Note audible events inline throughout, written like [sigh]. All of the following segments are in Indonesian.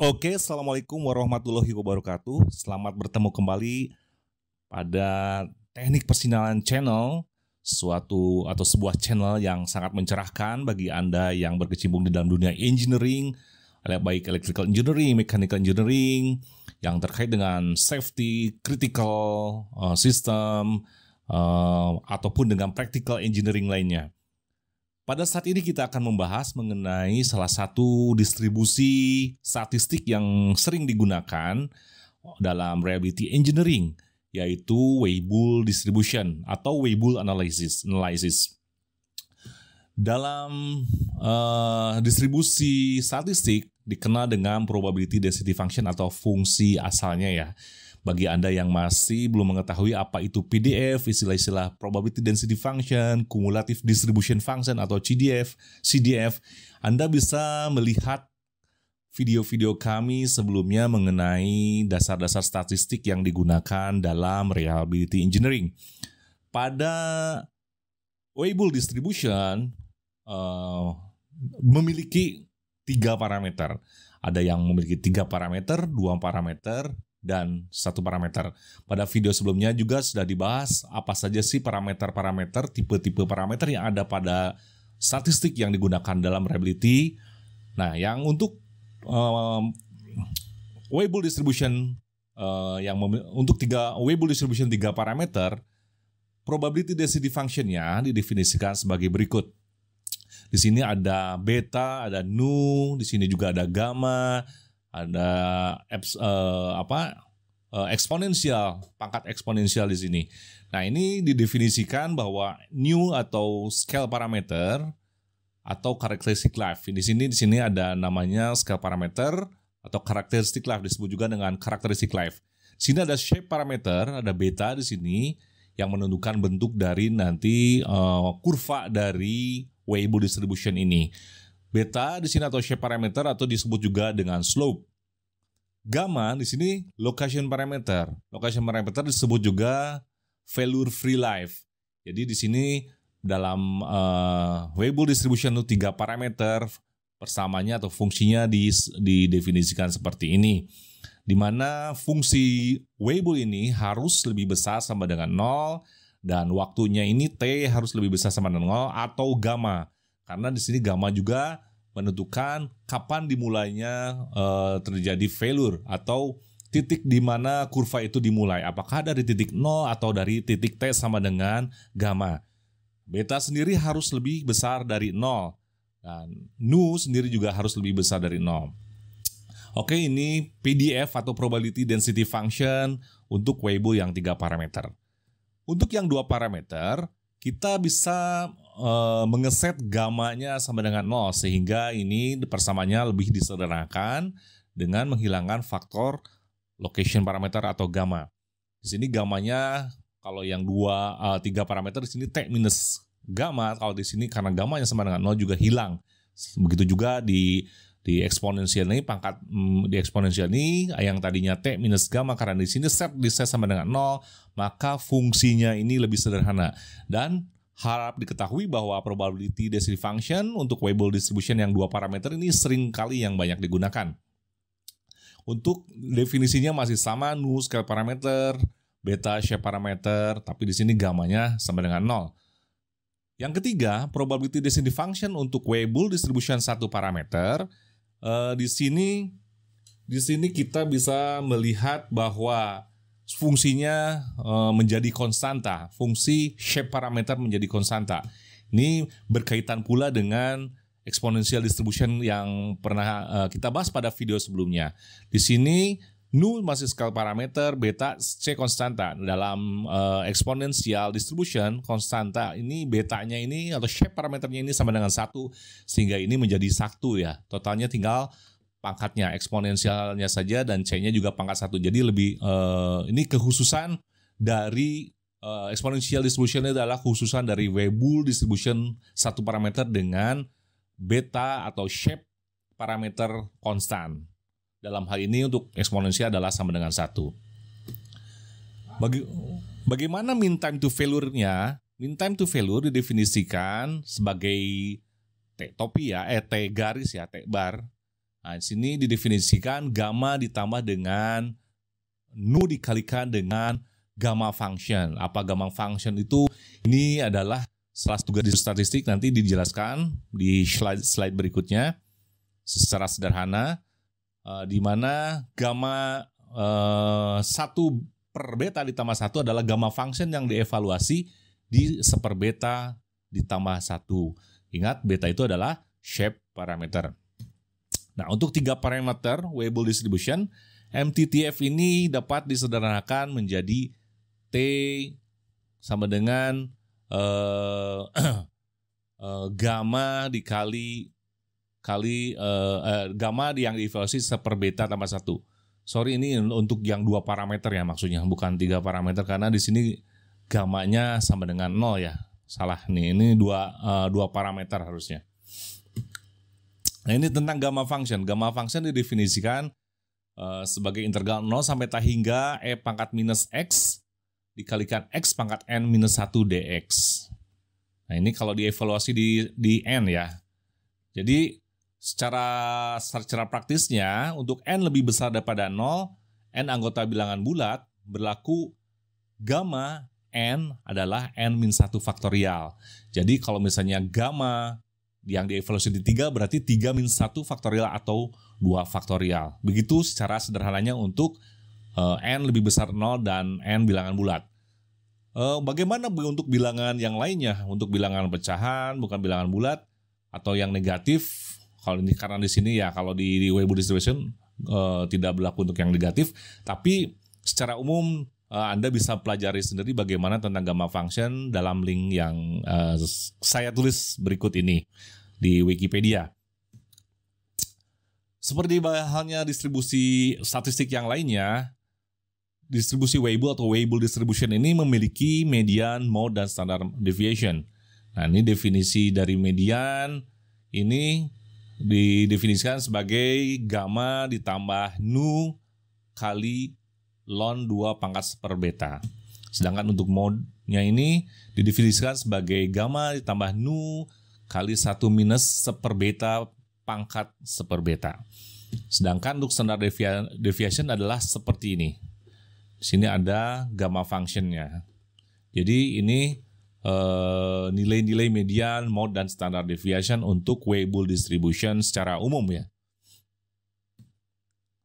Oke, Assalamualaikum warahmatullahi wabarakatuh. Selamat bertemu kembali pada Teknik Persinalan Channel, suatu atau sebuah channel yang sangat mencerahkan bagi Anda yang berkecimpung di dalam dunia engineering, baik electrical engineering, mechanical engineering, yang terkait dengan safety, critical uh, system, uh, ataupun dengan practical engineering lainnya. Pada saat ini kita akan membahas mengenai salah satu distribusi statistik yang sering digunakan dalam reliability engineering, yaitu Weibull distribution atau Weibull analysis. analysis. Dalam uh, distribusi statistik dikenal dengan probability density function atau fungsi asalnya ya. Bagi Anda yang masih belum mengetahui apa itu PDF, istilah-istilah probability density function, cumulative distribution function atau CDF, CDF, Anda bisa melihat video-video kami sebelumnya mengenai dasar-dasar statistik yang digunakan dalam reliability engineering. Pada Weibull distribution uh, memiliki tiga parameter. Ada yang memiliki tiga parameter, dua parameter, dan satu parameter. Pada video sebelumnya juga sudah dibahas apa saja sih parameter-parameter, tipe-tipe parameter yang ada pada statistik yang digunakan dalam reliability. Nah, yang untuk um, Weibull distribution uh, yang untuk tiga Weibull distribution tiga parameter, probability density functionnya didefinisikan sebagai berikut. Di sini ada beta, ada nu, di sini juga ada gamma, ada eps, uh, apa uh, eksponensial, pangkat eksponensial di sini. Nah, ini didefinisikan bahwa new atau scale parameter atau characteristic life. Di sini di sini ada namanya scale parameter atau characteristic life disebut juga dengan characteristic life. Di sini ada shape parameter, ada beta di sini yang menentukan bentuk dari nanti uh, kurva dari Weibull distribution ini. Beta di sini atau shape parameter atau disebut juga dengan slope. Gamma di sini location parameter. Location parameter disebut juga failure free life. Jadi di sini dalam uh, Weibull distribution itu tiga parameter persamanya atau fungsinya didefinisikan seperti ini. Di mana fungsi Weibull ini harus lebih besar sama dengan 0 dan waktunya ini T harus lebih besar sama dengan 0 atau gamma. Karena di sini gamma juga menentukan kapan dimulainya uh, terjadi failure atau titik di mana kurva itu dimulai. Apakah dari titik 0 atau dari titik T sama dengan gamma. Beta sendiri harus lebih besar dari 0 dan nu sendiri juga harus lebih besar dari 0. Oke, ini PDF atau probability density function untuk Weibull yang tiga parameter. Untuk yang dua parameter, kita bisa uh, mengeset gamanya sama dengan 0 sehingga ini persamanya lebih disederhanakan dengan menghilangkan faktor location parameter atau gamma. Di sini gamanya kalau yang dua uh, tiga parameter di sini T minus gamma, kalau di sini karena gamanya sama dengan 0 juga hilang. Begitu juga di di eksponensial ini pangkat mm, di eksponensial ini yang tadinya t minus gamma karena di sini set di set sama dengan 0 maka fungsinya ini lebih sederhana dan harap diketahui bahwa probability density function untuk Weibull distribution yang dua parameter ini sering kali yang banyak digunakan. Untuk definisinya masih sama nu scale parameter beta shape parameter tapi di sini gamanya sama dengan 0 yang ketiga, probability density function untuk Weibull distribution satu parameter uh, di sini di sini kita bisa melihat bahwa fungsinya uh, menjadi konstanta, fungsi shape parameter menjadi konstanta. Ini berkaitan pula dengan exponential distribution yang pernah uh, kita bahas pada video sebelumnya. Di sini nu masih skala parameter, beta c konstanta. Dalam uh, exponential distribution konstanta ini betanya ini atau shape parameternya ini sama dengan satu sehingga ini menjadi satu ya. Totalnya tinggal pangkatnya eksponensialnya saja dan c-nya juga pangkat satu. Jadi lebih uh, ini kekhususan dari uh, exponential distribution adalah khususan dari Weibull distribution satu parameter dengan beta atau shape parameter konstan. Dalam hal ini untuk eksponensial adalah sama dengan satu. Bagi, bagaimana mean time to failure-nya? Mean time to failure didefinisikan sebagai T topi ya, eh T garis ya, T bar. Nah, di sini didefinisikan gamma ditambah dengan nu dikalikan dengan gamma function. Apa gamma function itu? Ini adalah salah satu garis statistik nanti dijelaskan di slide slide berikutnya secara sederhana uh, di mana gamma uh, satu per beta ditambah satu adalah gamma function yang dievaluasi di seper beta ditambah satu. Ingat beta itu adalah shape parameter. Nah, untuk tiga parameter Weibull distribution, MTTF ini dapat disederhanakan menjadi T sama dengan uh, uh, [clears throat] gamma dikali kali uh, uh, gamma yang dievaluasi seper beta tambah satu. Sorry ini untuk yang dua parameter ya maksudnya bukan tiga parameter karena di sini gamanya sama dengan nol ya. Salah nih ini dua uh, dua parameter harusnya. Nah ini tentang gamma function. Gamma function didefinisikan uh, sebagai integral 0 sampai tak hingga e pangkat minus x dikalikan x pangkat n minus 1 dx. Nah ini kalau dievaluasi di, di n ya. Jadi secara secara praktisnya untuk n lebih besar daripada 0, n anggota bilangan bulat berlaku gamma n adalah n min 1 faktorial. Jadi kalau misalnya gamma yang dievaluasi di 3 berarti 3 min 1 faktorial atau 2 faktorial. Begitu secara sederhananya untuk uh, n lebih besar 0 dan n bilangan bulat. Uh, bagaimana untuk bilangan yang lainnya? Untuk bilangan pecahan, bukan bilangan bulat atau yang negatif? Kalau ini karena di sini ya kalau di, di Weibull distribution uh, tidak berlaku untuk yang negatif, tapi secara umum uh, Anda bisa pelajari sendiri bagaimana tentang gamma function dalam link yang uh, saya tulis berikut ini di Wikipedia. Seperti halnya distribusi statistik yang lainnya, distribusi Weibull atau Weibull distribution ini memiliki median, mode, dan standard deviation. Nah, ini definisi dari median ini didefinisikan sebagai gamma ditambah nu kali ln 2 pangkat per beta. Sedangkan untuk mode-nya ini didefinisikan sebagai gamma ditambah nu kali 1 minus seper beta pangkat seper beta. Sedangkan untuk standard deviation adalah seperti ini. Di sini ada gamma functionnya. Jadi ini eh, nilai-nilai uh, median, mode, dan standard deviation untuk Weibull distribution secara umum ya.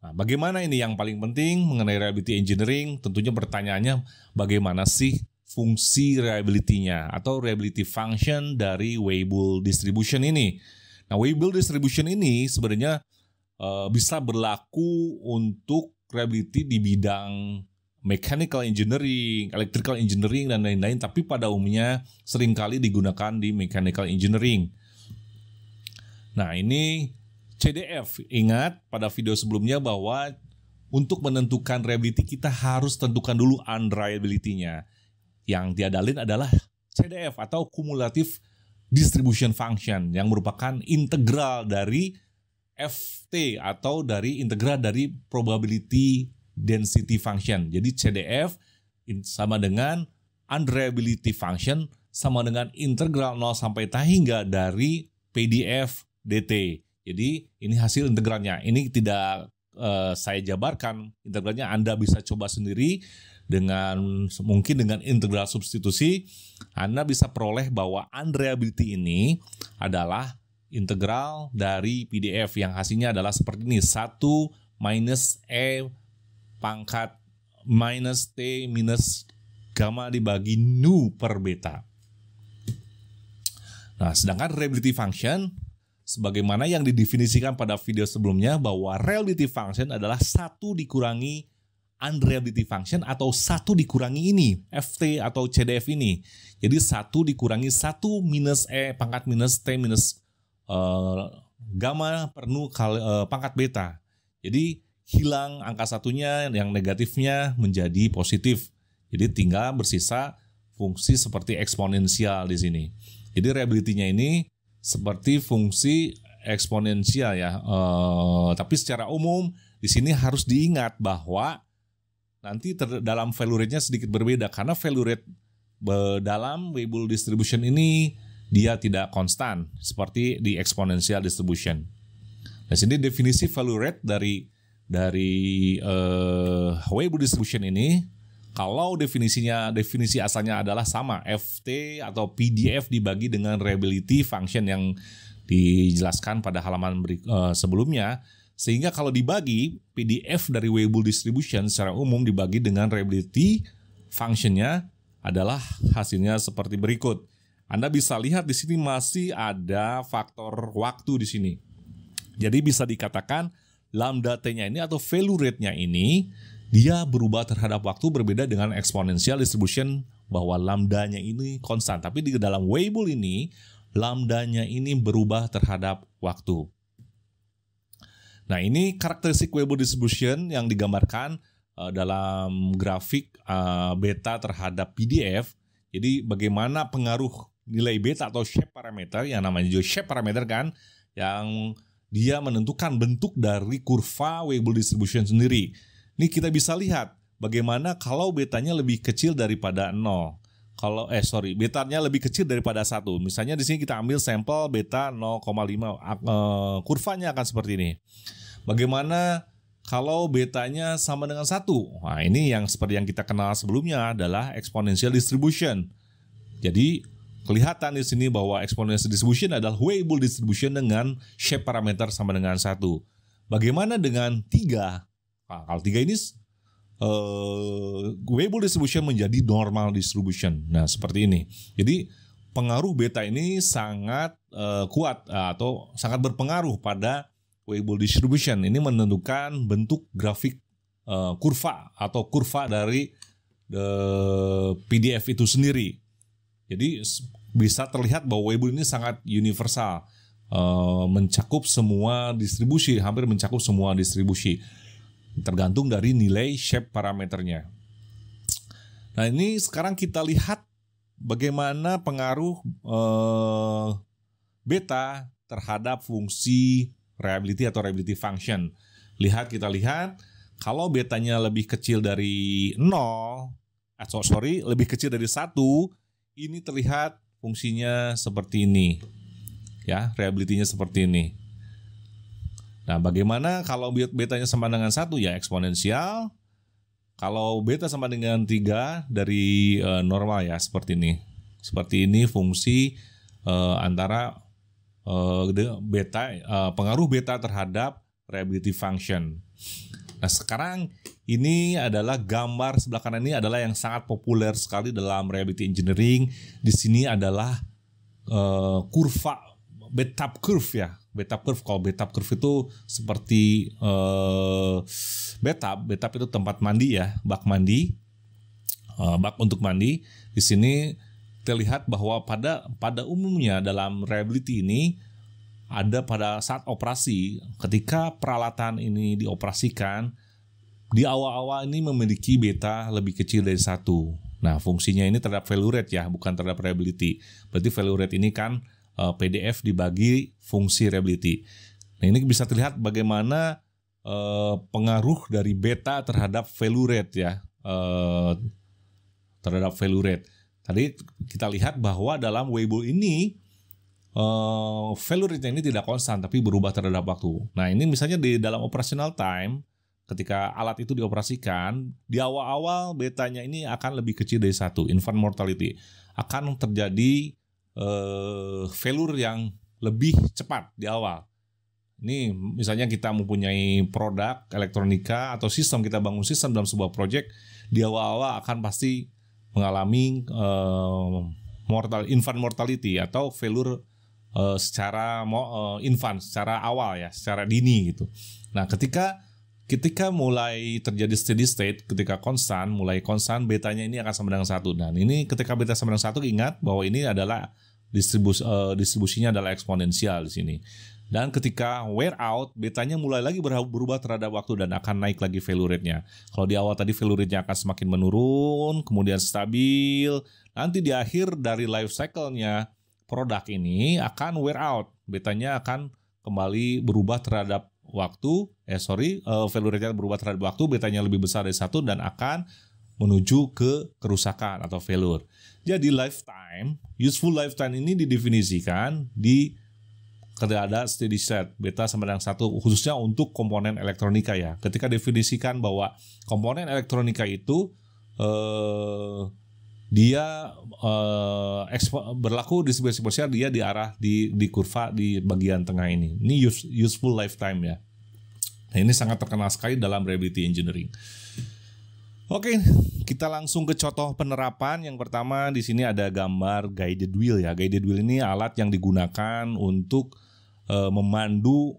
Nah, bagaimana ini yang paling penting mengenai reliability engineering? Tentunya pertanyaannya bagaimana sih fungsi reliability-nya atau reliability function dari Weibull distribution ini? Nah, Weibull distribution ini sebenarnya uh, bisa berlaku untuk reliability di bidang mechanical engineering, electrical engineering dan lain-lain, tapi pada umumnya sering kali digunakan di mechanical engineering. Nah, ini CDF. Ingat pada video sebelumnya bahwa untuk menentukan reliability kita harus tentukan dulu unreliability-nya. Yang diadalin adalah CDF atau Cumulative Distribution Function yang merupakan integral dari FT atau dari integral dari Probability Density Function. Jadi CDF sama dengan unreliability function sama dengan integral 0 sampai tak hingga dari PDF DT. Jadi ini hasil integralnya. Ini tidak uh, saya jabarkan integralnya Anda bisa coba sendiri dengan mungkin dengan integral substitusi Anda bisa peroleh bahwa unreliability ini adalah integral dari PDF yang hasilnya adalah seperti ini 1 minus E pangkat minus T minus gamma dibagi nu per beta. Nah, sedangkan reliability function sebagaimana yang didefinisikan pada video sebelumnya bahwa reality function adalah satu dikurangi unreliability function atau satu dikurangi ini ft atau cdf ini. Jadi satu dikurangi satu minus e pangkat minus t minus uh, gamma per nu kali, uh, pangkat beta. Jadi hilang angka satunya yang negatifnya menjadi positif. Jadi tinggal bersisa fungsi seperti eksponensial di sini. Jadi reliability-nya ini seperti fungsi eksponensial ya. Uh, tapi secara umum di sini harus diingat bahwa nanti ter, dalam value rate-nya sedikit berbeda karena value rate dalam Weibull distribution ini dia tidak konstan seperti di exponential distribution. Nah, sini definisi value rate dari dari uh, Weibull distribution ini kalau definisinya definisi asalnya adalah sama FT atau PDF dibagi dengan reliability function yang dijelaskan pada halaman beri, uh, sebelumnya sehingga kalau dibagi PDF dari Weibull distribution secara umum dibagi dengan reliability functionnya adalah hasilnya seperti berikut. Anda bisa lihat di sini masih ada faktor waktu di sini. Jadi bisa dikatakan lambda t-nya ini atau value rate-nya ini dia berubah terhadap waktu berbeda dengan exponential distribution bahwa lambdanya ini konstan. Tapi di dalam Weibull ini lambdanya ini berubah terhadap waktu. Nah ini karakteristik Weibull distribution yang digambarkan uh, dalam grafik uh, beta terhadap PDF. Jadi bagaimana pengaruh nilai beta atau shape parameter yang namanya juga shape parameter kan yang dia menentukan bentuk dari kurva Weibull distribution sendiri. Ini kita bisa lihat bagaimana kalau betanya lebih kecil daripada 0. Kalau eh sorry, betanya lebih kecil daripada satu. Misalnya di sini kita ambil sampel beta 0,5 eh, kurvanya akan seperti ini. Bagaimana kalau betanya sama dengan satu? Nah, ini yang seperti yang kita kenal sebelumnya adalah exponential distribution. Jadi Kelihatan di sini bahwa exponential distribution adalah Weibull distribution dengan shape parameter sama dengan satu. Bagaimana dengan tiga? Nah, kalau tiga ini uh, Weibull distribution menjadi normal distribution. Nah seperti ini. Jadi pengaruh beta ini sangat uh, kuat uh, atau sangat berpengaruh pada Weibull distribution. Ini menentukan bentuk grafik uh, kurva atau kurva dari the PDF itu sendiri. Jadi bisa terlihat bahwa Weibo ini sangat universal, uh, mencakup semua distribusi, hampir mencakup semua distribusi, tergantung dari nilai shape parameternya. Nah ini sekarang kita lihat bagaimana pengaruh uh, beta terhadap fungsi reliability atau reliability function. Lihat kita lihat kalau betanya lebih kecil dari 0 atau eh, sorry lebih kecil dari satu ini terlihat fungsinya seperti ini. Ya, reliability seperti ini. Nah, bagaimana kalau betanya sama dengan satu ya eksponensial. Kalau beta sama dengan tiga dari uh, normal ya seperti ini. Seperti ini fungsi uh, antara uh, beta uh, pengaruh beta terhadap reliability function. Nah, sekarang ini adalah gambar sebelah kanan ini adalah yang sangat populer sekali dalam reliability engineering. Di sini adalah uh, kurva betap curve ya. Betap curve kalau betap curve itu seperti uh, betap, betap itu tempat mandi ya, bak mandi. Uh, bak untuk mandi. Di sini terlihat bahwa pada pada umumnya dalam reliability ini ada pada saat operasi ketika peralatan ini dioperasikan di awal-awal ini memiliki beta lebih kecil dari satu. Nah, fungsinya ini terhadap value rate ya, bukan terhadap reliability. Berarti value rate ini kan eh, PDF dibagi fungsi reliability. Nah, ini bisa terlihat bagaimana uh, pengaruh dari beta terhadap value rate ya, uh, terhadap value rate. Tadi kita lihat bahwa dalam Weibo ini uh, value rate ini tidak konstan tapi berubah terhadap waktu. Nah, ini misalnya di dalam operational time ketika alat itu dioperasikan, di awal-awal betanya ini akan lebih kecil dari satu, infant mortality. Akan terjadi uh, failure yang lebih cepat di awal. Ini misalnya kita mempunyai produk elektronika atau sistem kita bangun sistem dalam sebuah project di awal-awal akan pasti mengalami uh, mortal infant mortality atau failure uh, secara uh, infant secara awal ya, secara dini gitu. Nah, ketika ketika mulai terjadi steady state, ketika konstan, mulai konstan, betanya ini akan sama dengan satu. Dan ini ketika beta sama dengan satu, ingat bahwa ini adalah distribus, uh, distribusinya adalah eksponensial di sini. Dan ketika wear out, betanya mulai lagi berubah terhadap waktu dan akan naik lagi value rate-nya. Kalau di awal tadi value rate-nya akan semakin menurun, kemudian stabil, nanti di akhir dari life cycle-nya produk ini akan wear out. Betanya akan kembali berubah terhadap waktu, eh sorry, uh, value rate berubah terhadap waktu, betanya lebih besar dari satu dan akan menuju ke kerusakan atau failure. Jadi lifetime, useful lifetime ini didefinisikan di ketika ada steady state beta sama dengan satu khususnya untuk komponen elektronika ya. Ketika definisikan bahwa komponen elektronika itu eh, dia eh, berlaku di sebuah situasi dia di arah di di kurva di bagian tengah ini. Ini use, useful lifetime ya. Nah, ini sangat terkenal sekali dalam reliability engineering. Oke, kita langsung ke contoh penerapan. Yang pertama di sini ada gambar guided wheel ya. Guided wheel ini alat yang digunakan untuk uh, memandu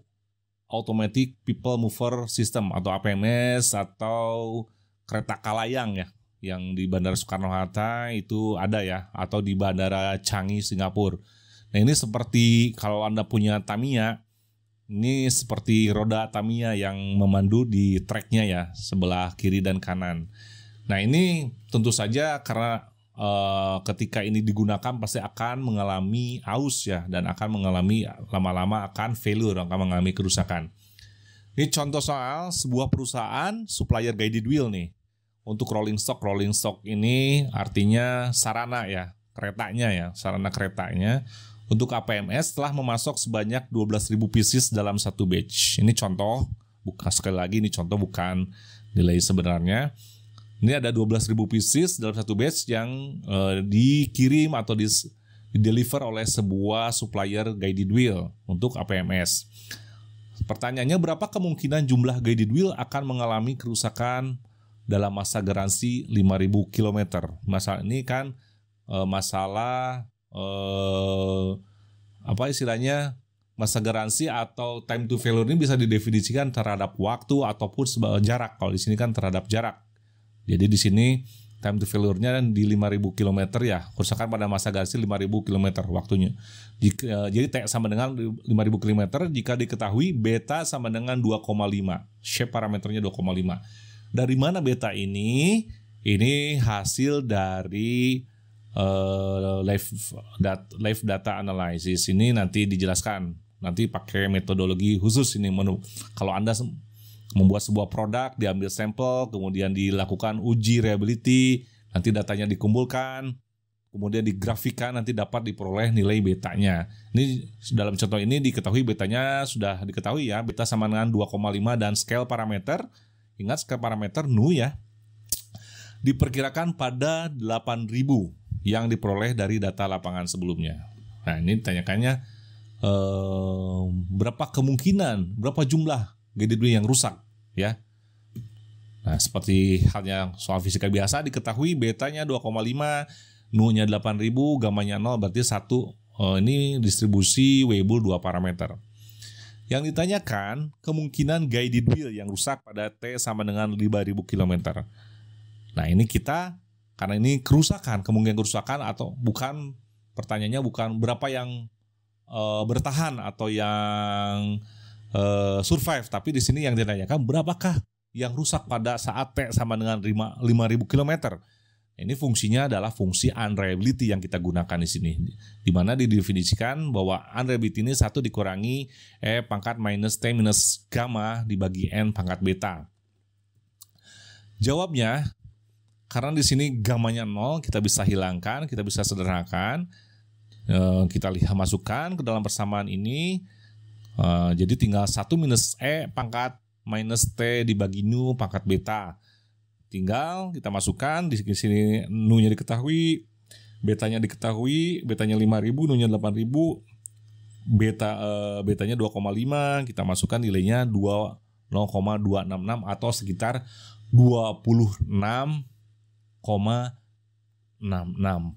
automatic people mover system atau APMS atau kereta kalayang ya yang di Bandara Soekarno Hatta itu ada ya atau di Bandara Changi Singapura. Nah ini seperti kalau anda punya Tamiya ini seperti roda Tamiya yang memandu di treknya ya, sebelah kiri dan kanan. Nah ini tentu saja karena uh, ketika ini digunakan pasti akan mengalami aus ya dan akan mengalami lama-lama akan failure, akan mengalami kerusakan. Ini contoh soal sebuah perusahaan supplier guided wheel nih. Untuk rolling stock, rolling stock ini artinya sarana ya, keretanya ya, sarana keretanya untuk APMS telah memasok sebanyak 12.000 pieces dalam satu batch. Ini contoh, bukan sekali lagi ini contoh bukan nilai sebenarnya. Ini ada 12.000 pieces dalam satu batch yang uh, dikirim atau di, deliver oleh sebuah supplier guided wheel untuk APMS. Pertanyaannya berapa kemungkinan jumlah guided wheel akan mengalami kerusakan dalam masa garansi 5000 km. Masalah ini kan uh, masalah eh, apa istilahnya masa garansi atau time to failure ini bisa didefinisikan terhadap waktu ataupun jarak. Kalau di sini kan terhadap jarak. Jadi di sini time to failure-nya di 5000 km ya. Kerusakan pada masa garansi 5000 km waktunya. Jika, eh, jadi T sama dengan 5000 km jika diketahui beta sama dengan 2,5. Shape parameternya 2,5. Dari mana beta ini? Ini hasil dari uh, live dat live data analysis. Ini nanti dijelaskan. Nanti pakai metodologi khusus ini menu. Kalau anda membuat sebuah produk diambil sampel kemudian dilakukan uji reliability nanti datanya dikumpulkan kemudian digrafikan nanti dapat diperoleh nilai betanya. Ini dalam contoh ini diketahui betanya sudah diketahui ya beta sama dengan 2,5 dan scale parameter ingat scale parameter nu ya diperkirakan pada 8000 yang diperoleh dari data lapangan sebelumnya. Nah ini ditanyakannya eh, berapa kemungkinan, berapa jumlah GDP yang rusak ya. Nah seperti halnya soal fisika biasa diketahui betanya 2,5, nu-nya 8000, gamanya 0 berarti satu eh, ini distribusi Weibull dua parameter. Yang ditanyakan kemungkinan guided wheel yang rusak pada T sama dengan 5000 km. Nah ini kita karena ini kerusakan, kemungkinan kerusakan atau bukan pertanyaannya bukan berapa yang uh, bertahan atau yang uh, survive, tapi di sini yang ditanyakan berapakah yang rusak pada saat T sama dengan 5, 5000 km. Ini fungsinya adalah fungsi unreliability yang kita gunakan di sini. Di mana didefinisikan bahwa unreliability ini satu dikurangi E pangkat minus T minus gamma dibagi N pangkat beta. Jawabnya karena di sini gamanya nol, kita bisa hilangkan, kita bisa sederhanakan. Eh, kita lihat masukkan ke dalam persamaan ini. Eh, jadi tinggal satu minus e pangkat minus t dibagi nu pangkat beta. Tinggal kita masukkan di sini nu-nya diketahui, betanya diketahui, betanya 5000, nu-nya 8000, beta uh, betanya 2,5, kita masukkan nilainya 2 0,266 atau sekitar 26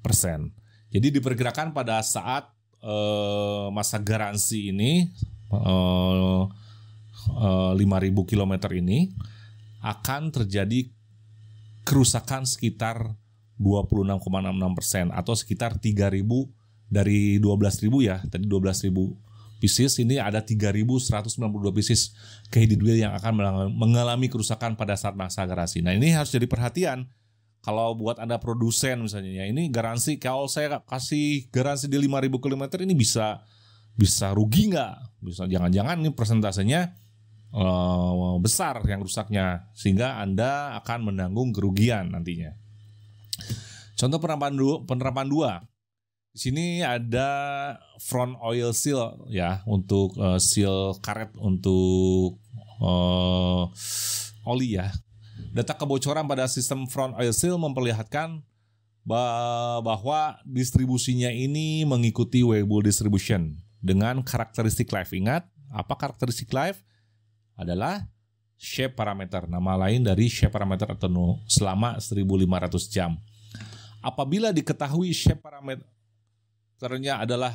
persen. Jadi diperkirakan pada saat eh, masa garansi ini eh, eh, 5.000 km ini akan terjadi kerusakan sekitar 26,66 persen atau sekitar 3.000 dari 12.000 ya tadi 12.000 pieces ini ada 3.192 pieces kehidupan wheel yang akan mengalami kerusakan pada saat masa garansi. Nah ini harus jadi perhatian kalau buat anda produsen misalnya ya ini garansi kalau saya kasih garansi di 5000 km ini bisa bisa rugi nggak bisa jangan-jangan ini persentasenya uh, besar yang rusaknya sehingga anda akan menanggung kerugian nantinya contoh penerapan dua penerapan dua Di sini ada front oil seal ya untuk uh, seal karet untuk uh, oli ya. Data kebocoran pada sistem front oil seal memperlihatkan bahwa distribusinya ini mengikuti Weibull distribution dengan karakteristik life. Ingat, apa karakteristik life? Adalah shape parameter, nama lain dari shape parameter atau selama 1500 jam. Apabila diketahui shape parameternya adalah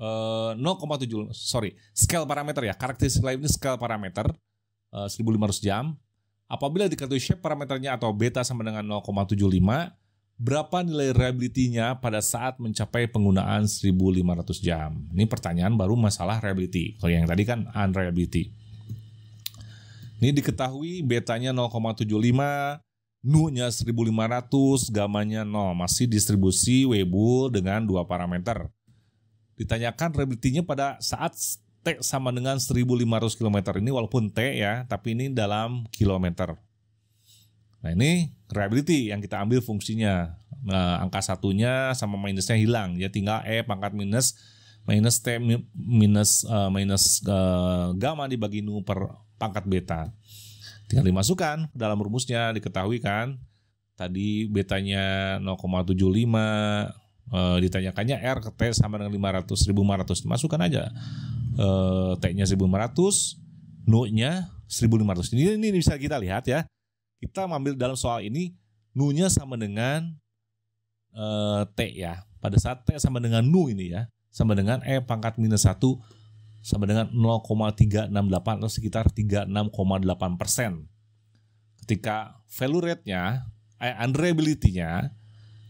uh, eh, 0,7 sorry scale parameter ya. Karakteristik life ini scale parameter uh, eh, 1500 jam. Apabila diketahui shape parameternya atau beta sama dengan 0,75, berapa nilai reliability-nya pada saat mencapai penggunaan 1500 jam? Ini pertanyaan baru masalah reliability. Kalau yang tadi kan unreliability. Ini diketahui betanya 0,75, nu-nya 1500, gamanya 0. Masih distribusi Weibull dengan dua parameter. Ditanyakan reliability-nya pada saat T sama dengan 1500 km ini walaupun T ya, tapi ini dalam kilometer. Nah ini reliability yang kita ambil fungsinya. Nah, angka satunya sama minusnya hilang. Ya tinggal E pangkat minus minus T minus uh, minus uh, gamma dibagi nu per pangkat beta. Tinggal dimasukkan dalam rumusnya diketahui kan. Tadi betanya 0,75 uh, ditanyakannya R ke T sama dengan 500 1500 masukkan aja uh, T-nya 1500 Nu-nya 1500 ini, ini bisa kita lihat ya kita mengambil dalam soal ini Nu-nya sama dengan uh, T ya pada saat T sama dengan Nu ini ya sama dengan E pangkat minus 1 sama dengan 0,368 atau sekitar 36,8 persen ketika value rate-nya eh, unreliability-nya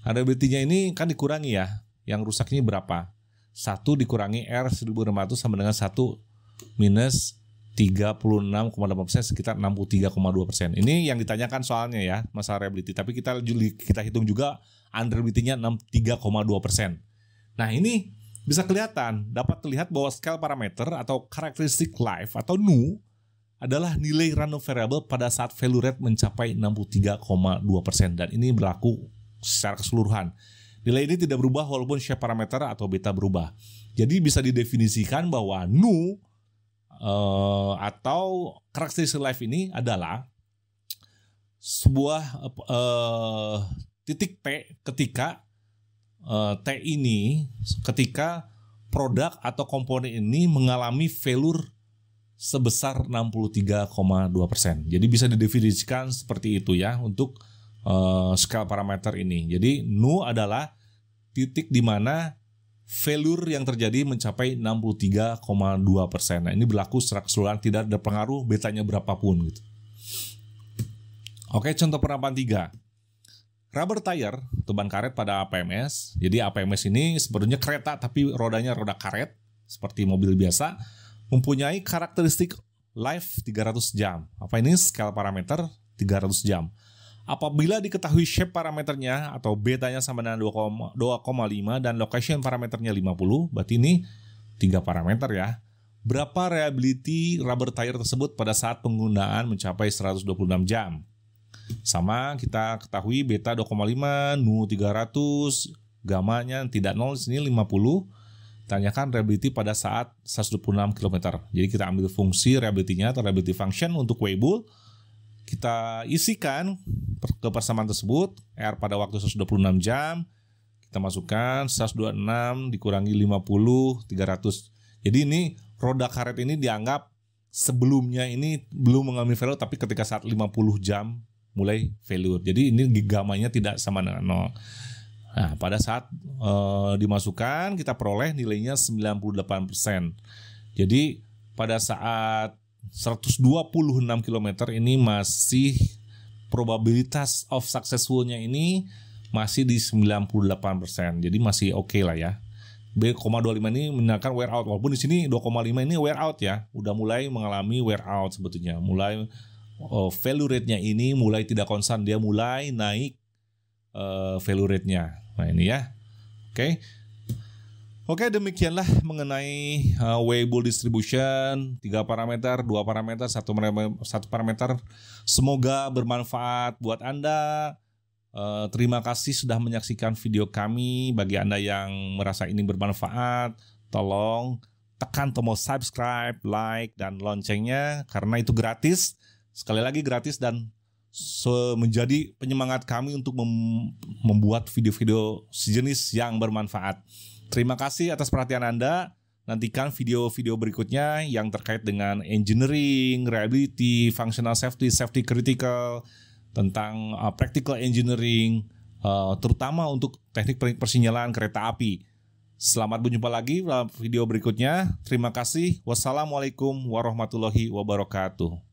Reliability-nya ini kan dikurangi ya. Yang rusak ini berapa? 1 dikurangi R 1600 sama dengan 1 minus 36,8 persen sekitar 63,2 persen. Ini yang ditanyakan soalnya ya masalah reliability. Tapi kita kita hitung juga unreliability-nya 63,2 persen. Nah ini bisa kelihatan dapat terlihat bahwa scale parameter atau karakteristik life atau nu adalah nilai random variable pada saat value rate mencapai 63,2 persen dan ini berlaku secara keseluruhan. Nilai ini tidak berubah walaupun shape parameter atau beta berubah. Jadi bisa didefinisikan bahwa nu uh, atau karakteristik life ini adalah sebuah uh, titik T ketika uh, T ini ketika produk atau komponen ini mengalami failure sebesar 63,2 persen. Jadi bisa didefinisikan seperti itu ya untuk uh, scale parameter ini. Jadi nu adalah titik di mana failure yang terjadi mencapai 63,2 persen. Nah ini berlaku secara keseluruhan tidak ada pengaruh betanya berapapun gitu. Oke contoh penerapan 3 Rubber tire atau karet pada APMS. Jadi APMS ini sebetulnya kereta tapi rodanya roda karet seperti mobil biasa mempunyai karakteristik life 300 jam. Apa ini skala parameter 300 jam. Apabila diketahui shape parameternya atau betanya sama dengan 2,5 dan location parameternya 50, berarti ini tiga parameter ya. Berapa reliability rubber tire tersebut pada saat penggunaan mencapai 126 jam? Sama kita ketahui beta 2,5, nu 300, gamanya tidak nol di sini 50. Tanyakan reliability pada saat 126 km. Jadi kita ambil fungsi reliability-nya atau reliability function untuk Weibull kita isikan ke persamaan tersebut R pada waktu 126 jam. Kita masukkan 126 dikurangi 50 300 jadi ini roda karet ini dianggap sebelumnya ini belum mengalami failure tapi ketika saat 50 jam mulai failure. Jadi ini gamanya tidak sama dengan nol. Nah, pada saat e, dimasukkan kita peroleh nilainya 98%. Jadi pada saat 126 km ini masih probabilitas of successfulnya ini masih di 98%. Jadi masih oke okay lah ya. B,25 ini menandakan wear out walaupun di sini 2,5 ini wear out ya. Udah mulai mengalami wear out sebetulnya. Mulai oh, value rate-nya ini mulai tidak konstan, dia mulai naik uh, value rate-nya. Nah, ini ya. Oke. Okay. Oke demikianlah mengenai uh, Weibull distribution tiga parameter dua parameter satu satu parameter semoga bermanfaat buat anda Uh, terima kasih sudah menyaksikan video kami. Bagi Anda yang merasa ini bermanfaat, tolong tekan tombol subscribe, like, dan loncengnya karena itu gratis. Sekali lagi gratis dan menjadi penyemangat kami untuk mem membuat video-video sejenis yang bermanfaat. Terima kasih atas perhatian Anda. Nantikan video-video berikutnya yang terkait dengan engineering, reliability, functional safety, safety critical, tentang uh, practical engineering, uh, terutama untuk teknik persinyalan kereta api. Selamat berjumpa lagi dalam video berikutnya. Terima kasih. Wassalamualaikum warahmatullahi wabarakatuh.